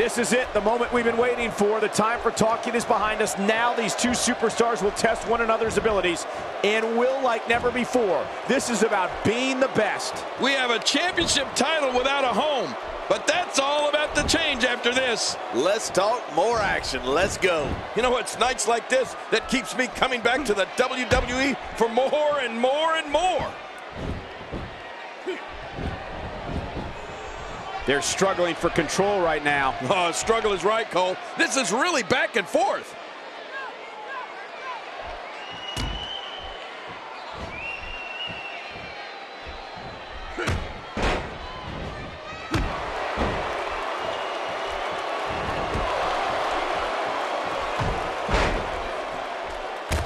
This is it, the moment we've been waiting for. The time for talking is behind us. Now these two superstars will test one another's abilities and will like never before. This is about being the best. We have a championship title without a home, but that's all about to change after this. Let's talk more action. Let's go. You know, it's nights like this that keeps me coming back to the WWE for more and more and more. They're struggling for control right now. Oh, struggle is right, Cole. This is really back and forth.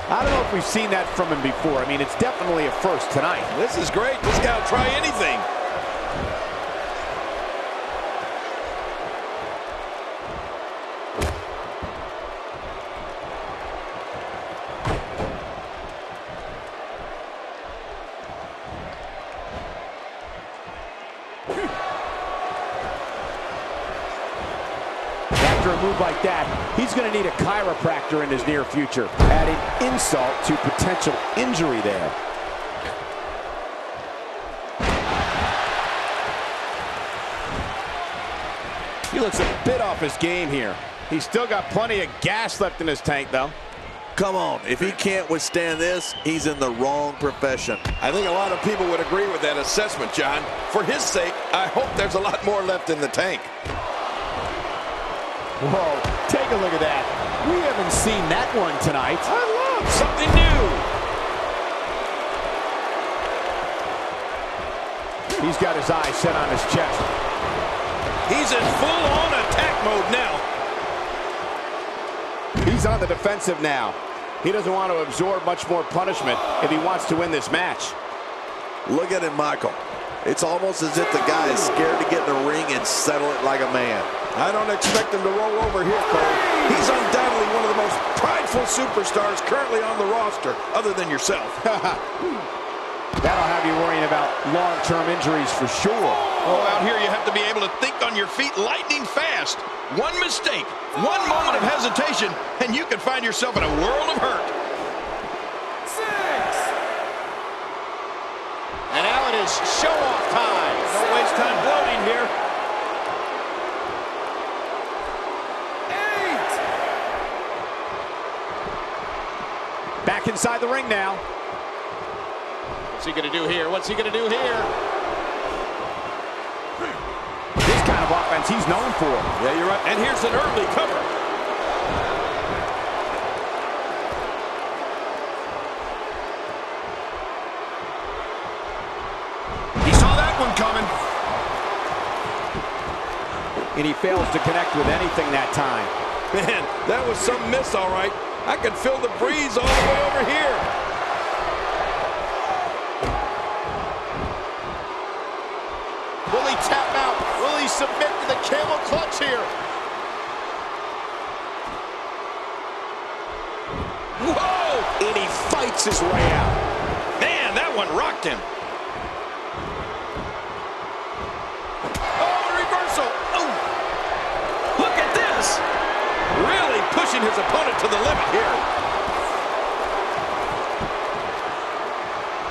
I don't know if we've seen that from him before. I mean, it's definitely a first tonight. This is great. This guy will try anything. After a move like that, he's going to need a chiropractor in his near future, adding insult to potential injury there. He looks a bit off his game here. He's still got plenty of gas left in his tank, though. Come on. If he can't withstand this, he's in the wrong profession. I think a lot of people would agree with that assessment, John. For his sake, I hope there's a lot more left in the tank. Whoa, take a look at that. We haven't seen that one tonight. I love something new. He's got his eyes set on his chest. He's in full-on attack mode now. He's on the defensive now. He doesn't want to absorb much more punishment if he wants to win this match. Look at him, Michael. It's almost as if the guy is scared to get in the ring and settle it like a man. I don't expect him to roll over here, Cole. He's undoubtedly one of the most prideful superstars currently on the roster, other than yourself. That'll have you worrying about long-term injuries for sure. Oh, out here you have to be able to think on your feet lightning fast. One mistake, one moment of hesitation, and you can find yourself in a world of hurt. And now it is show-off time. Don't waste time gloating here. Eight. Back inside the ring now. What's he going to do here? What's he going to do here? This kind of offense he's known for. Yeah, you're right. And here's an early cover. He saw that one coming. And he fails to connect with anything that time. Man, that was some miss, all right. I can feel the breeze all the way over here. Will he tap out? Will he submit to the camel clutch here? Whoa! And he fights his way out. Man, that one rocked him. Oh, the reversal. Oh! Look at this. Really pushing his opponent to the limit here.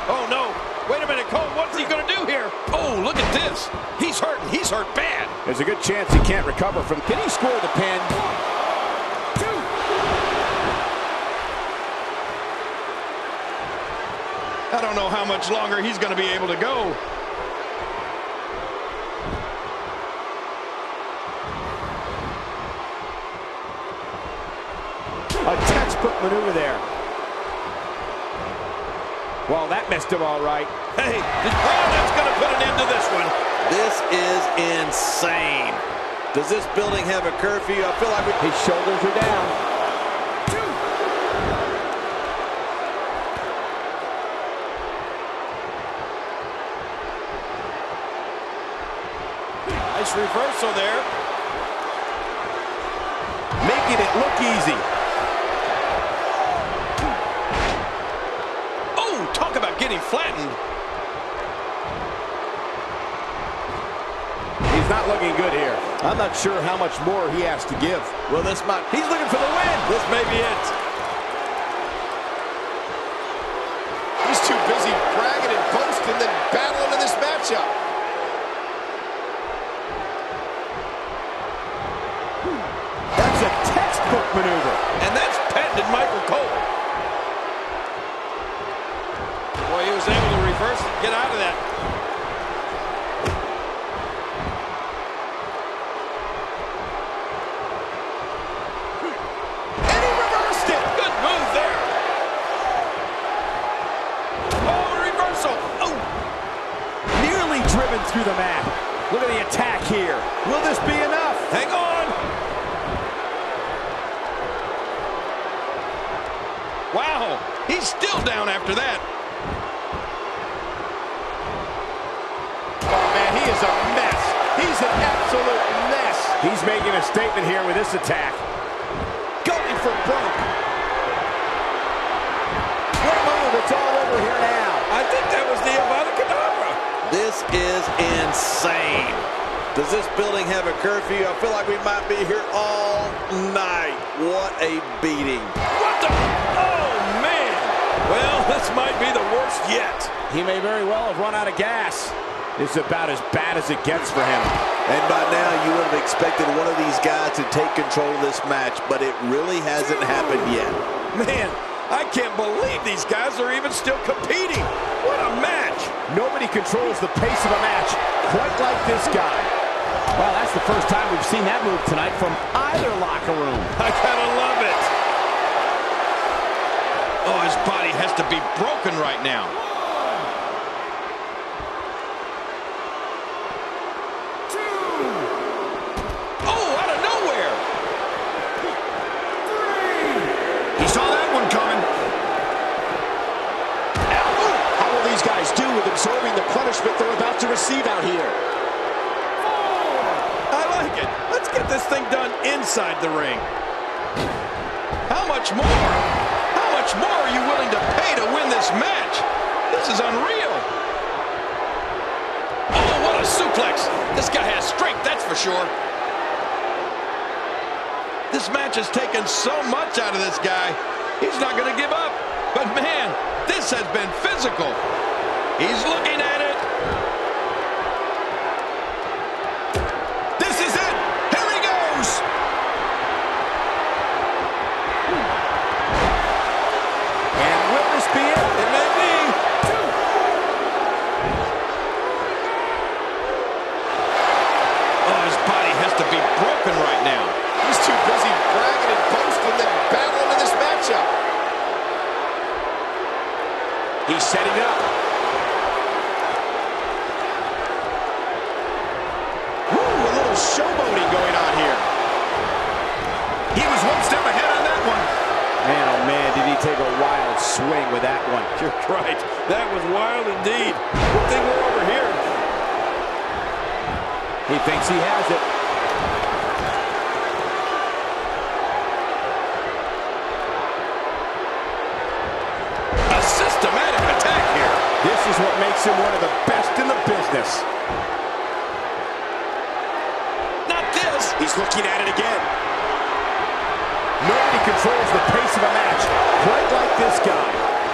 Oh, no. Wait a minute, Cole. What's he going to do here? Oh, look at this. He's hurting. He's hurt bad. There's a good chance he can't recover from. Can he score the pin? I don't know how much longer he's going to be able to go. Textbook maneuver there. Well, that missed him all right. Hey, oh, that's going to put an end to this one. This is insane. Does this building have a curfew? I feel like we... His shoulders are down. Nice reversal there. Making it look easy. He's not looking good here. I'm not sure how much more he has to give. Well, this might... He's looking for the win. This may be it. He's too busy bragging and boasting than battling in this matchup. That's a textbook maneuver. And that's patented Michael Cole. Boy, he was able to reverse it, get out of that. And he reversed it. Good move there. Oh, reversal. Oh, Nearly driven through the mat. Look at the attack here. Will this be enough? hang on. Wow, he's still down after that. Oh, man, he is a mess. He's an absolute mess. He's making a statement here with this attack. Does this building have a curfew? I feel like we might be here all night. What a beating. What the? Oh, man. Well, this might be the worst yet. He may very well have run out of gas. It's about as bad as it gets for him. And by now, you would have expected one of these guys to take control of this match, but it really hasn't happened yet. Man, I can't believe these guys are even still competing. What a match. Nobody controls the pace of a match quite like this guy. Well, that's the first time we've seen that move tonight from either locker room. I gotta love it. Oh, his body has to be broken right now. Oh, out of nowhere. He saw that one coming. How will these guys do with absorbing the punishment they're about to receive out here? I like it. Let's get this thing done inside the ring. How much more? How much more are you willing to pay to win this match? This is unreal. Oh, what a suplex. This guy has strength, that's for sure. This match has taken so much out of this guy. He's not going to give up. But man, this has been physical. He's looking at it. Swing with that one. You're right. That was wild indeed. Good thing we're over here. He thinks he has it. A systematic attack here. This is what makes him one of the best in the business. Not this. He's looking at it again. Nobody controls the pace of a match quite like this guy.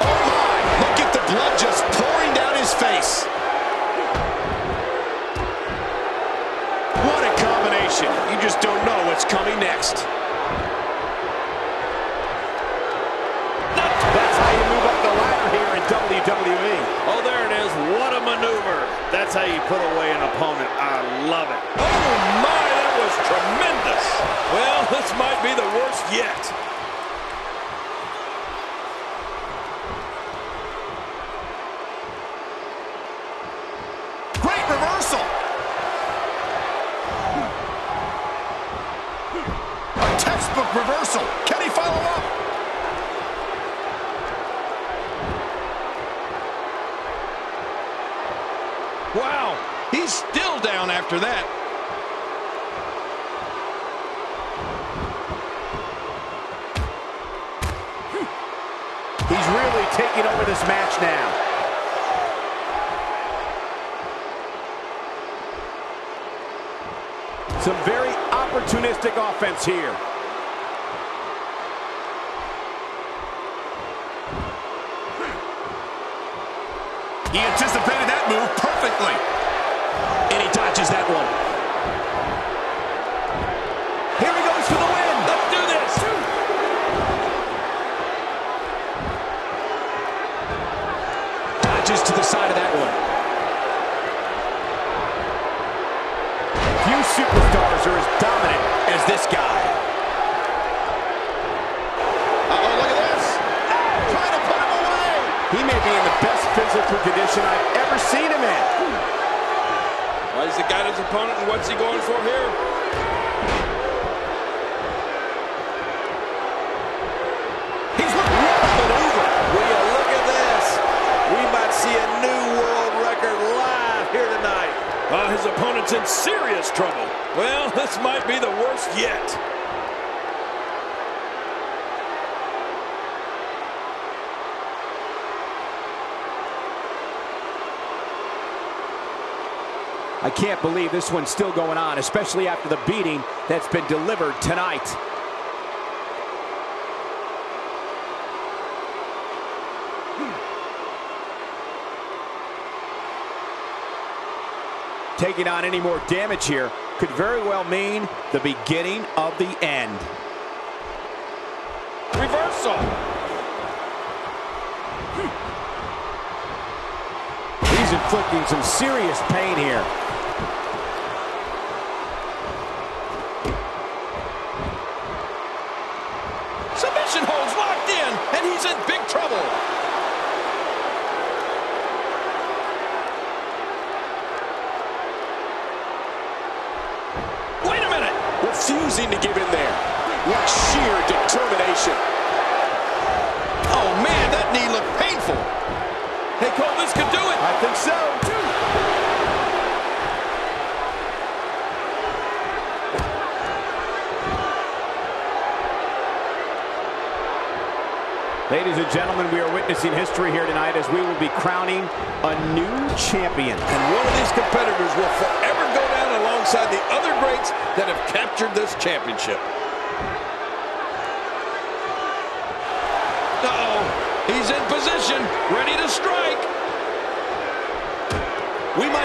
Oh my! Look at the blood just pouring down his face. What a combination. You just don't know what's coming next. That's how you move up the ladder here in WWE. Oh, there it is. What a maneuver. That's how you put away an opponent. I love it. Oh, my, was tremendous. Well, this might be the worst yet. Great reversal. A textbook reversal. Can he follow up? Wow, he's still down after that. Taking over this match now. Some very opportunistic offense here. He anticipated that move perfectly. And he dodges that one. Here he goes for the win. Let's do this. Dodges to the side of that one. Few superstars are as dominant as this guy. Uh-oh, look at this. Trying to put him away. He may be in the best physical condition I've ever seen him in. Well, he's got his opponent, and what's he going for here? Uh, his opponent's in serious trouble. Well, this might be the worst yet. I can't believe this one's still going on, especially after the beating that's been delivered tonight. Taking on any more damage here could very well mean the beginning of the end. Reversal. He's inflicting some serious pain here. Submission holds locked in, and he's in big trouble. Wait a minute. Refusing to give in there. What sheer determination. Oh, man, that knee looked painful. Hey, could do it. I think so. Ladies and gentlemen, we are witnessing history here tonight as we will be crowning a new champion. And one of these competitors will forever go down alongside the other greats that have captured this championship. Uh-oh. He's in position, ready to strike.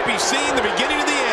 Be seeing the beginning of the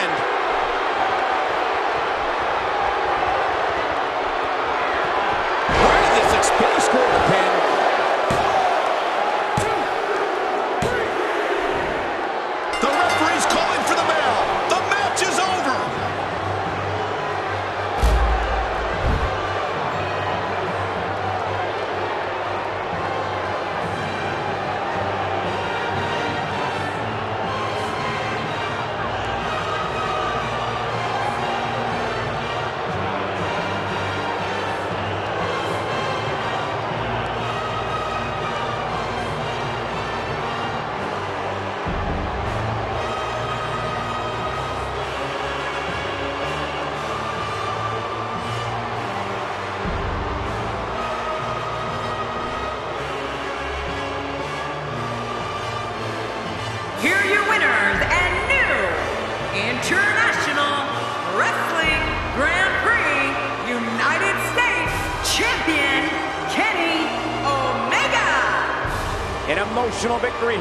Emotional victory